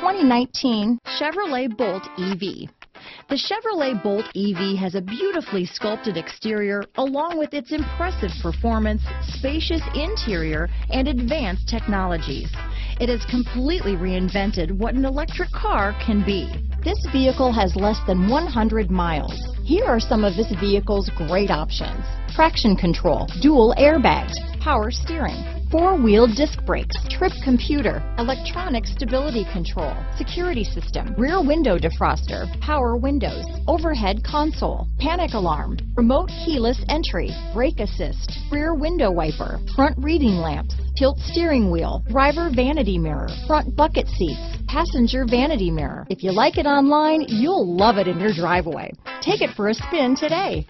2019 Chevrolet Bolt EV. The Chevrolet Bolt EV has a beautifully sculpted exterior along with its impressive performance, spacious interior, and advanced technologies. It has completely reinvented what an electric car can be. This vehicle has less than 100 miles. Here are some of this vehicle's great options. Traction control, dual airbags, power steering, four-wheel disc brakes, trip computer, electronic stability control, security system, rear window defroster, power windows, overhead console, panic alarm, remote keyless entry, brake assist, rear window wiper, front reading lamps, tilt steering wheel, driver vanity mirror, front bucket seats, passenger vanity mirror. If you like it online, you'll love it in your driveway. Take it for a spin today.